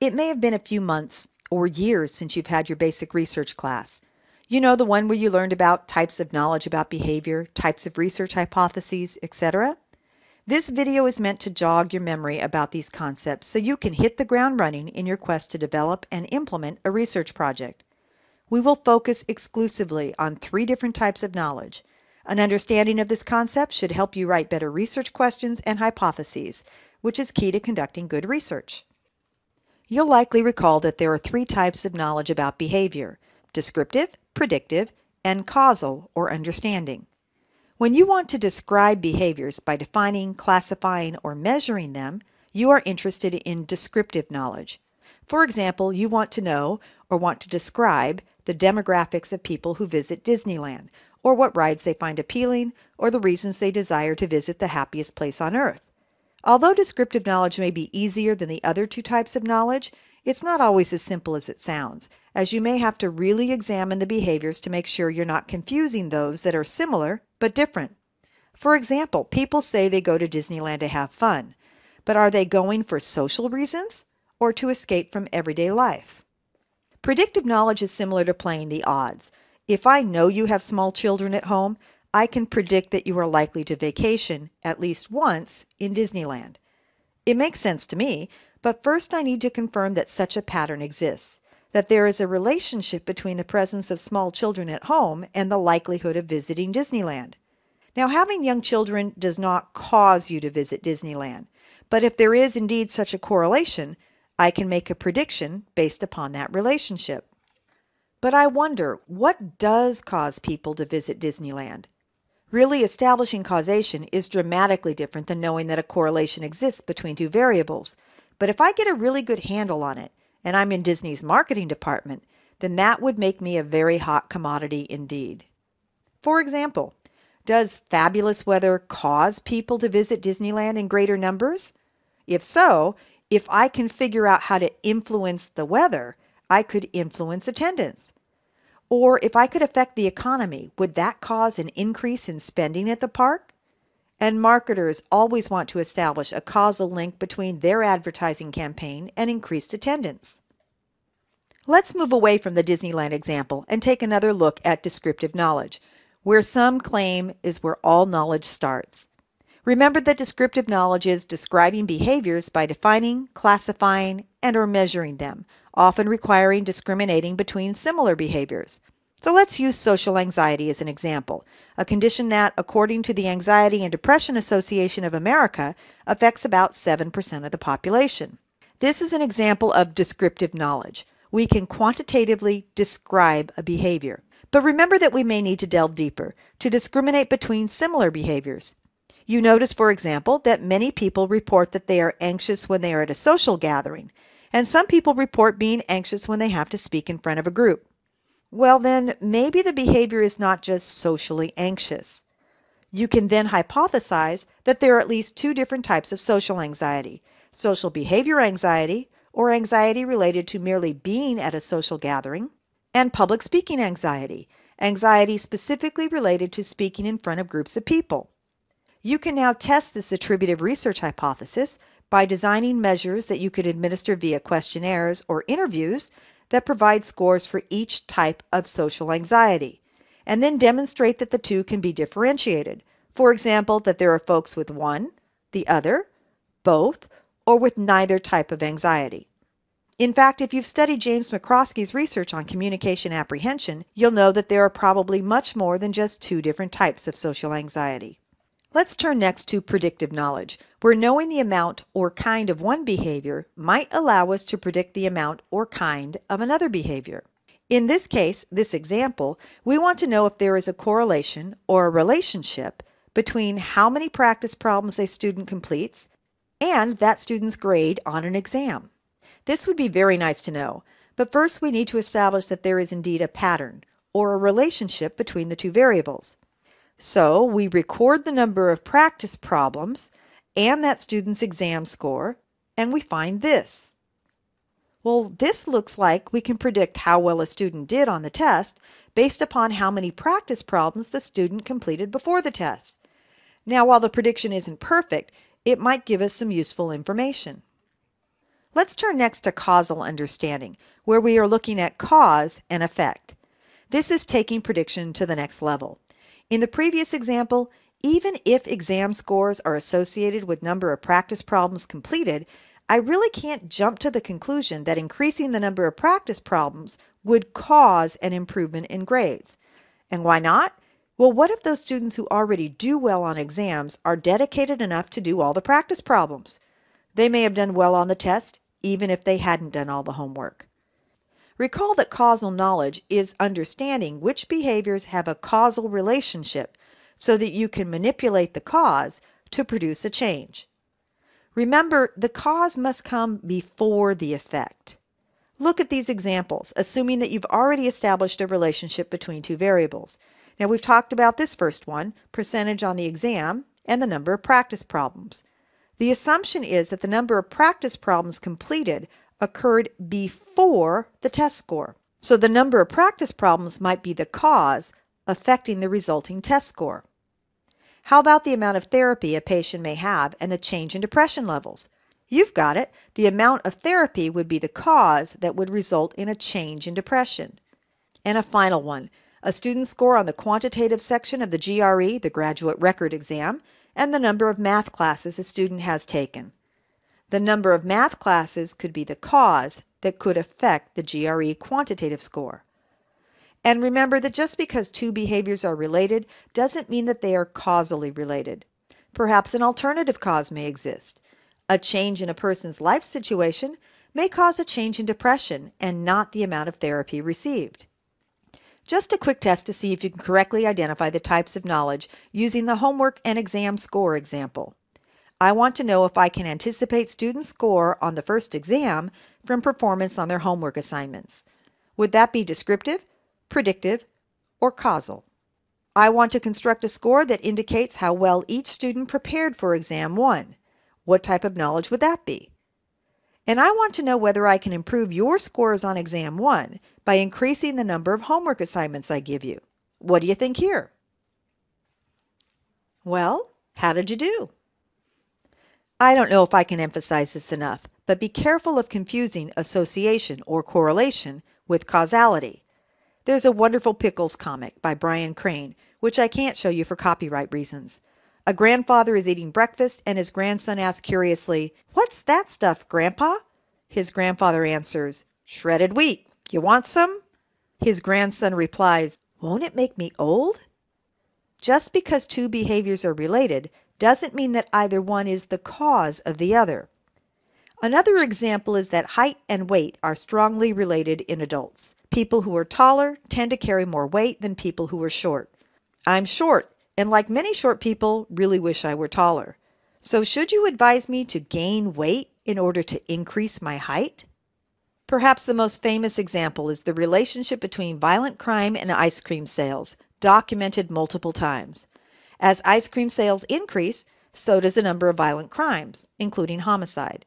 It may have been a few months or years since you've had your basic research class. You know the one where you learned about types of knowledge about behavior, types of research hypotheses, etc.? This video is meant to jog your memory about these concepts so you can hit the ground running in your quest to develop and implement a research project. We will focus exclusively on three different types of knowledge. An understanding of this concept should help you write better research questions and hypotheses, which is key to conducting good research. You'll likely recall that there are three types of knowledge about behavior, descriptive, predictive, and causal or understanding. When you want to describe behaviors by defining, classifying, or measuring them, you are interested in descriptive knowledge. For example, you want to know or want to describe the demographics of people who visit Disneyland, or what rides they find appealing, or the reasons they desire to visit the happiest place on earth. Although descriptive knowledge may be easier than the other two types of knowledge, it's not always as simple as it sounds, as you may have to really examine the behaviors to make sure you're not confusing those that are similar but different. For example, people say they go to Disneyland to have fun, but are they going for social reasons or to escape from everyday life? Predictive knowledge is similar to playing the odds. If I know you have small children at home, I can predict that you are likely to vacation at least once in Disneyland. It makes sense to me but first I need to confirm that such a pattern exists, that there is a relationship between the presence of small children at home and the likelihood of visiting Disneyland. Now having young children does not cause you to visit Disneyland, but if there is indeed such a correlation, I can make a prediction based upon that relationship. But I wonder, what does cause people to visit Disneyland? Really establishing causation is dramatically different than knowing that a correlation exists between two variables. But if I get a really good handle on it, and I'm in Disney's marketing department, then that would make me a very hot commodity indeed. For example, does fabulous weather cause people to visit Disneyland in greater numbers? If so, if I can figure out how to influence the weather, I could influence attendance. Or if I could affect the economy, would that cause an increase in spending at the park? And marketers always want to establish a causal link between their advertising campaign and increased attendance. Let's move away from the Disneyland example and take another look at descriptive knowledge, where some claim is where all knowledge starts. Remember that descriptive knowledge is describing behaviors by defining, classifying, and or measuring them, often requiring discriminating between similar behaviors. So let's use social anxiety as an example, a condition that, according to the Anxiety and Depression Association of America, affects about 7% of the population. This is an example of descriptive knowledge. We can quantitatively describe a behavior. But remember that we may need to delve deeper to discriminate between similar behaviors. You notice, for example, that many people report that they are anxious when they are at a social gathering, and some people report being anxious when they have to speak in front of a group. Well, then maybe the behavior is not just socially anxious. You can then hypothesize that there are at least two different types of social anxiety social behavior anxiety, or anxiety related to merely being at a social gathering, and public speaking anxiety, anxiety specifically related to speaking in front of groups of people. You can now test this attributive research hypothesis by designing measures that you could administer via questionnaires or interviews that provide scores for each type of social anxiety, and then demonstrate that the two can be differentiated. For example, that there are folks with one, the other, both, or with neither type of anxiety. In fact, if you've studied James McCroskey's research on communication apprehension, you'll know that there are probably much more than just two different types of social anxiety. Let's turn next to predictive knowledge, where knowing the amount or kind of one behavior might allow us to predict the amount or kind of another behavior. In this case, this example, we want to know if there is a correlation or a relationship between how many practice problems a student completes and that student's grade on an exam. This would be very nice to know, but first we need to establish that there is indeed a pattern or a relationship between the two variables. So we record the number of practice problems and that student's exam score, and we find this. Well, this looks like we can predict how well a student did on the test based upon how many practice problems the student completed before the test. Now, while the prediction isn't perfect, it might give us some useful information. Let's turn next to causal understanding, where we are looking at cause and effect. This is taking prediction to the next level. In the previous example, even if exam scores are associated with number of practice problems completed, I really can't jump to the conclusion that increasing the number of practice problems would cause an improvement in grades. And why not? Well, what if those students who already do well on exams are dedicated enough to do all the practice problems? They may have done well on the test, even if they hadn't done all the homework. Recall that causal knowledge is understanding which behaviors have a causal relationship so that you can manipulate the cause to produce a change. Remember, the cause must come before the effect. Look at these examples, assuming that you've already established a relationship between two variables. Now we've talked about this first one, percentage on the exam, and the number of practice problems. The assumption is that the number of practice problems completed occurred before the test score. So the number of practice problems might be the cause affecting the resulting test score. How about the amount of therapy a patient may have and the change in depression levels? You've got it. The amount of therapy would be the cause that would result in a change in depression. And a final one, a student's score on the quantitative section of the GRE, the graduate record exam, and the number of math classes a student has taken. The number of math classes could be the cause that could affect the GRE quantitative score. And remember that just because two behaviors are related doesn't mean that they are causally related. Perhaps an alternative cause may exist. A change in a person's life situation may cause a change in depression and not the amount of therapy received. Just a quick test to see if you can correctly identify the types of knowledge using the homework and exam score example. I want to know if I can anticipate students' score on the first exam from performance on their homework assignments. Would that be descriptive, predictive, or causal? I want to construct a score that indicates how well each student prepared for exam 1. What type of knowledge would that be? And I want to know whether I can improve your scores on exam 1 by increasing the number of homework assignments I give you. What do you think here? Well, how did you do? I don't know if I can emphasize this enough, but be careful of confusing association or correlation with causality. There's a wonderful Pickles comic by Brian Crane, which I can't show you for copyright reasons. A grandfather is eating breakfast, and his grandson asks curiously, What's that stuff, Grandpa? His grandfather answers, Shredded wheat. You want some? His grandson replies, Won't it make me old? Just because two behaviors are related doesn't mean that either one is the cause of the other. Another example is that height and weight are strongly related in adults. People who are taller tend to carry more weight than people who are short. I'm short, and like many short people, really wish I were taller. So should you advise me to gain weight in order to increase my height? Perhaps the most famous example is the relationship between violent crime and ice cream sales, documented multiple times. As ice cream sales increase, so does the number of violent crimes, including homicide.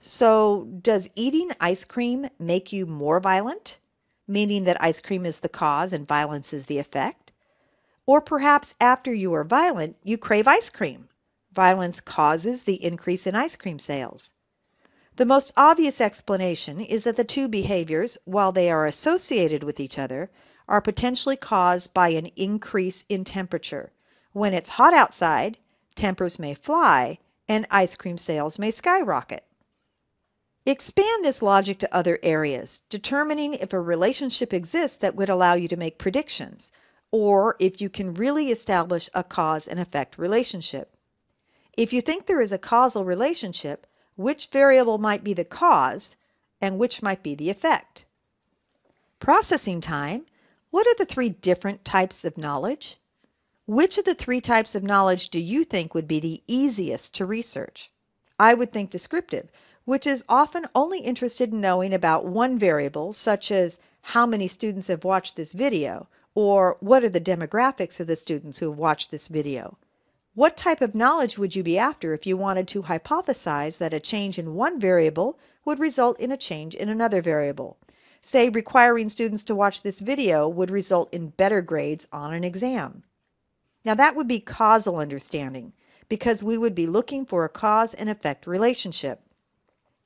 So, does eating ice cream make you more violent? Meaning that ice cream is the cause and violence is the effect? Or perhaps after you are violent, you crave ice cream. Violence causes the increase in ice cream sales. The most obvious explanation is that the two behaviors, while they are associated with each other, are potentially caused by an increase in temperature. When it's hot outside, tempers may fly and ice cream sales may skyrocket. Expand this logic to other areas, determining if a relationship exists that would allow you to make predictions or if you can really establish a cause and effect relationship. If you think there is a causal relationship, which variable might be the cause and which might be the effect? Processing time. What are the three different types of knowledge? Which of the three types of knowledge do you think would be the easiest to research? I would think descriptive, which is often only interested in knowing about one variable, such as how many students have watched this video, or what are the demographics of the students who have watched this video? What type of knowledge would you be after if you wanted to hypothesize that a change in one variable would result in a change in another variable? Say requiring students to watch this video would result in better grades on an exam. Now that would be causal understanding because we would be looking for a cause and effect relationship.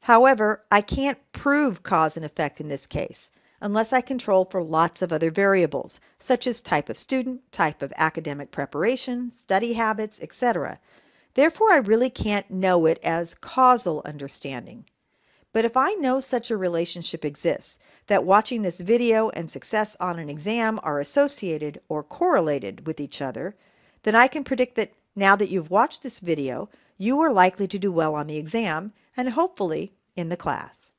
However, I can't prove cause and effect in this case unless I control for lots of other variables, such as type of student, type of academic preparation, study habits, etc. Therefore, I really can't know it as causal understanding. But if I know such a relationship exists, that watching this video and success on an exam are associated or correlated with each other, then I can predict that now that you've watched this video, you are likely to do well on the exam and hopefully in the class.